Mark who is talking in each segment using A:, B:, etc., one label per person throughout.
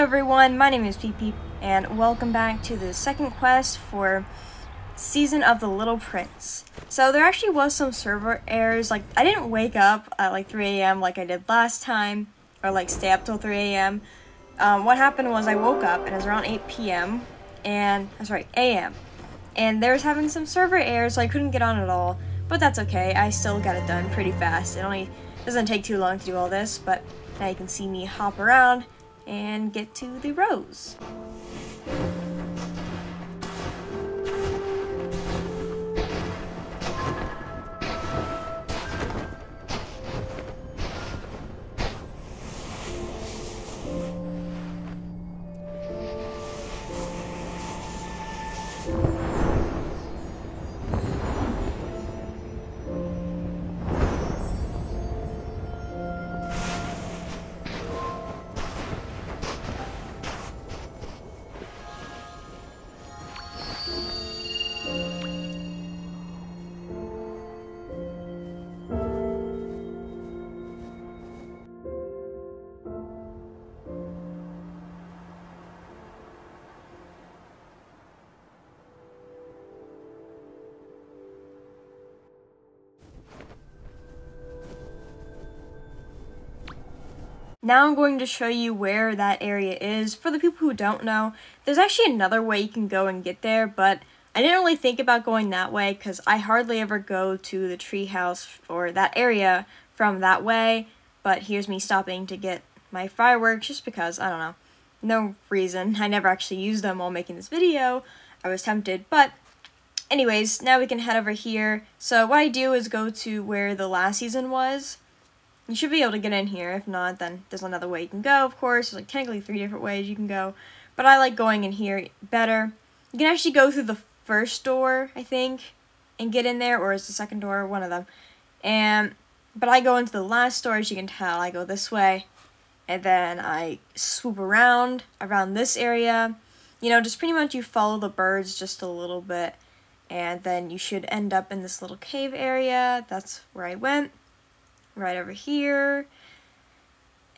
A: everyone, my name is Peep, and welcome back to the second quest for Season of the Little Prince. So there actually was some server errors, like I didn't wake up at like 3 a.m. like I did last time, or like stay up till 3 a.m. Um, what happened was I woke up and it was around 8 p.m. and, I'm sorry, a.m. And there was having some server errors, so I couldn't get on at all, but that's okay, I still got it done pretty fast. It only doesn't take too long to do all this, but now you can see me hop around and get to the rose. Now I'm going to show you where that area is. For the people who don't know, there's actually another way you can go and get there, but I didn't really think about going that way because I hardly ever go to the treehouse or that area from that way, but here's me stopping to get my fireworks just because, I don't know, no reason. I never actually used them while making this video. I was tempted, but anyways, now we can head over here. So what I do is go to where the last season was, you should be able to get in here. If not, then there's another way you can go, of course. There's like technically three different ways you can go. But I like going in here better. You can actually go through the first door, I think, and get in there, or is the second door, one of them. And but I go into the last door, as you can tell. I go this way, and then I swoop around around this area. You know, just pretty much you follow the birds just a little bit, and then you should end up in this little cave area. That's where I went right over here.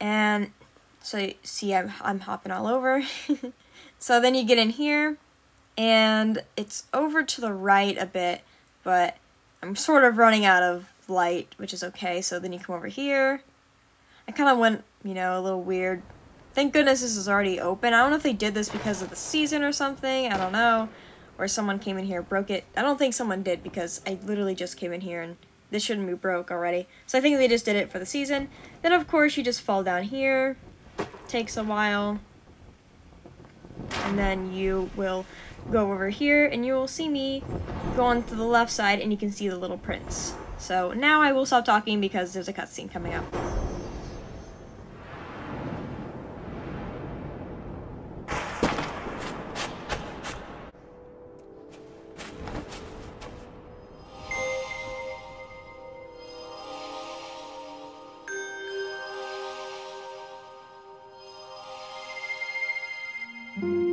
A: And so you see I'm, I'm hopping all over. so then you get in here and it's over to the right a bit, but I'm sort of running out of light, which is okay. So then you come over here. I kind of went, you know, a little weird. Thank goodness this is already open. I don't know if they did this because of the season or something. I don't know. Or someone came in here, broke it. I don't think someone did because I literally just came in here and this shouldn't be broke already. So I think they just did it for the season. Then of course you just fall down here. Takes a while. And then you will go over here and you will see me go on to the left side and you can see the little prince. So now I will stop talking because there's a cutscene coming up. So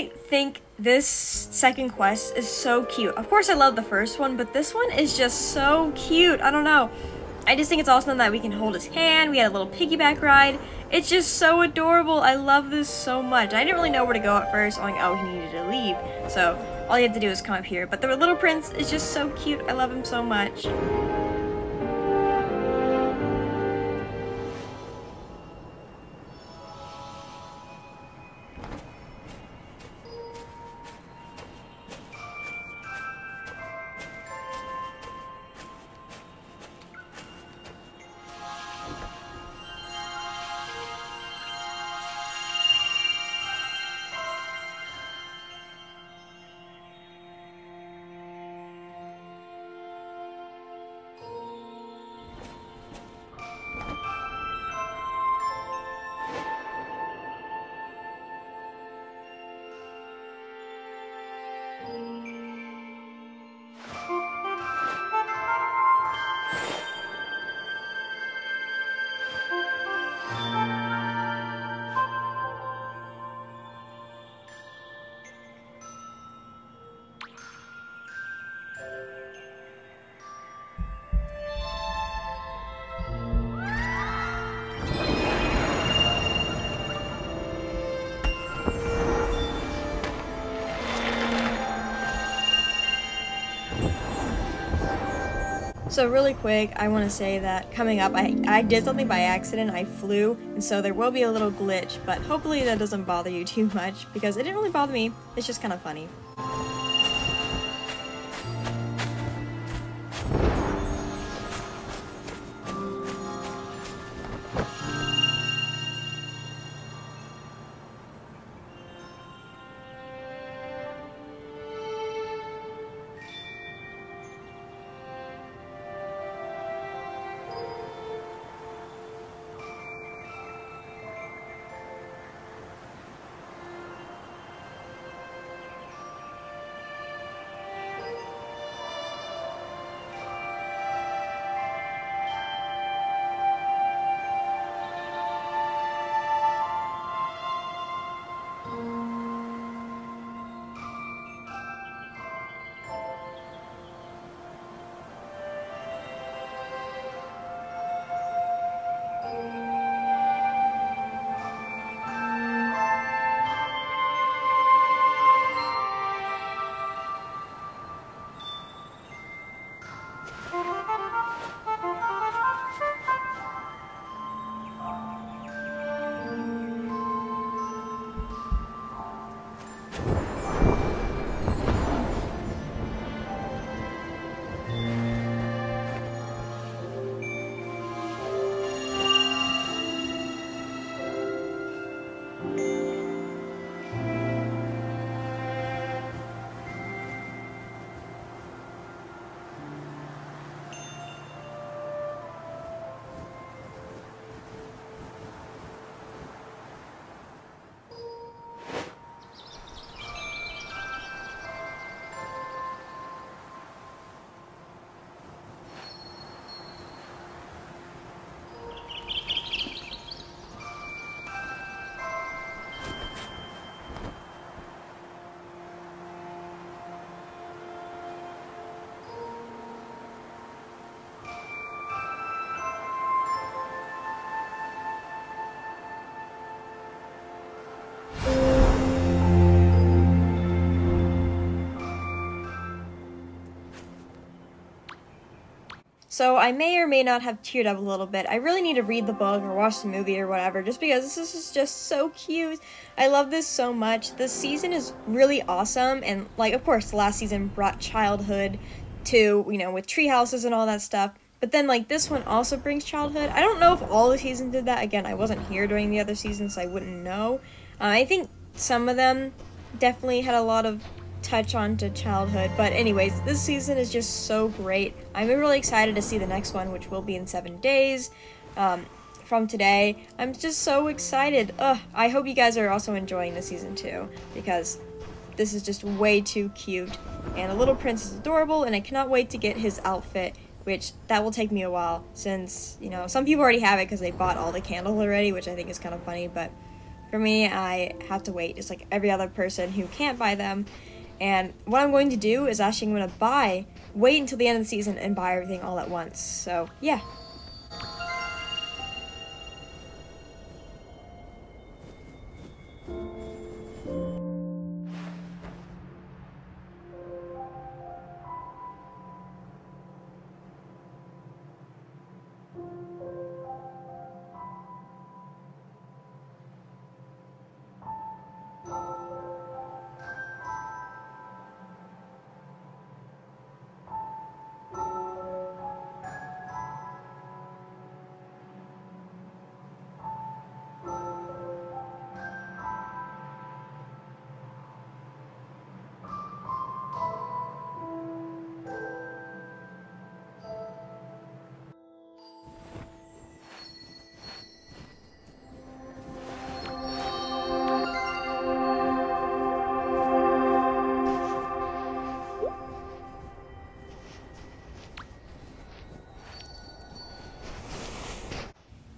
A: I think this second quest is so cute. Of course I love the first one, but this one is just so cute. I don't know. I just think it's awesome that we can hold his hand. We had a little piggyback ride. It's just so adorable. I love this so much. I didn't really know where to go at first. I'm like, oh, he needed to leave. So all you have to do is come up here. But the little prince is just so cute. I love him so much. So really quick, I want to say that coming up, I, I did something by accident, I flew, and so there will be a little glitch, but hopefully that doesn't bother you too much, because it didn't really bother me, it's just kind of funny. So I may or may not have teared up a little bit. I really need to read the book or watch the movie or whatever just because this is just so cute. I love this so much. This season is really awesome and like of course the last season brought childhood to, you know, with tree houses and all that stuff. But then like this one also brings childhood. I don't know if all the seasons did that. Again, I wasn't here during the other seasons, so I wouldn't know. Uh, I think some of them definitely had a lot of touch on to childhood. But anyways, this season is just so great. I'm really excited to see the next one, which will be in seven days um, from today. I'm just so excited. Ugh, I hope you guys are also enjoying the season too, because this is just way too cute. And the little prince is adorable, and I cannot wait to get his outfit which that will take me a while since you know some people already have it because they bought all the candles already which i think is kind of funny but for me i have to wait just like every other person who can't buy them and what I'm going to do is actually I'm going to buy, wait until the end of the season and buy everything all at once. So, yeah.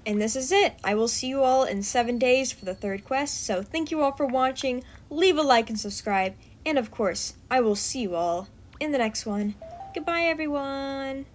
A: And this is it. I will see you all in seven days for the third quest. So thank you all for watching. Leave a like and subscribe. And of course, I will see you all in the next one. Goodbye, everyone.